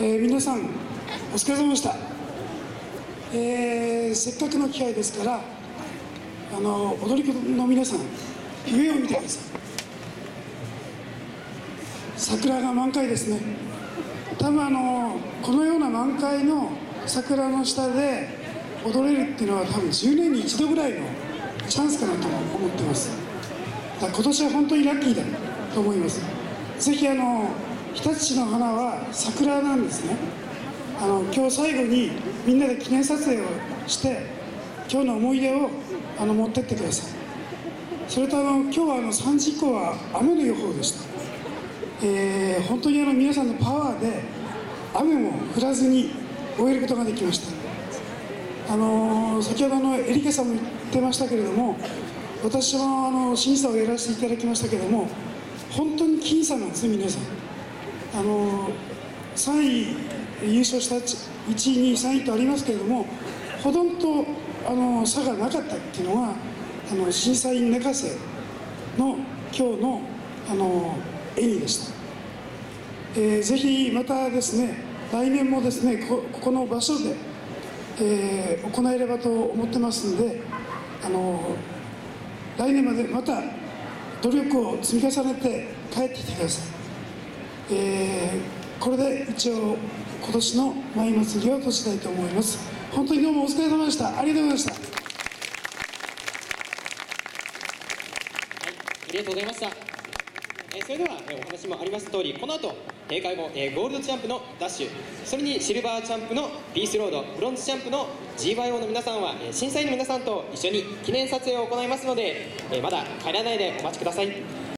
えー皆さんお疲れ様でした、えーせっかくの機会ですからあの踊り子の皆さん上を見てください。桜が満開ですね。多分あのこのような満開の桜の下で踊れるっていうのは多分10年に一度ぐらいのチャンスかなと思ってます。今年は本当にラッキーだと思います。ぜひあの日立市の花は桜なんですね。あの今日最後にみんなで記念撮影をして今日の思い出をあの持ってってください。それとあの今日はあの3時以降は雨の予報でした。えー本当にあの皆さんのパワーで雨も降らずに終えることができました、あの先ほどのエリカさんも言ってましたけれども私もあの審査をやらせていただきましたけれども本当に僅差なんですね皆さん、あの3位優勝した1位2位3位とありますけれどもほとんどあの差がなかったっていうのがあの審査員寝かせの今日のあの演技でした、えーぜひまたですね来年もですねこここの場所で、えー行えればと思ってますんであの来年までまた努力を積み重ねて帰ってきてください、えーこれで一応今年の舞祭りを閉じたいと思います。本当にどうもお疲れ様でした。ありがとうございました。はいありがとうございました。えーそれでは、えーお話もありました通り、この後、閉会後、えーゴールドチャンプのダッシュ、それにシルバーチャンプのピースロード、ブロンズチャンプの GYO の皆さんは、えー審査員の皆さんと一緒に記念撮影を行いますので、えーまだ帰らないでお待ちください。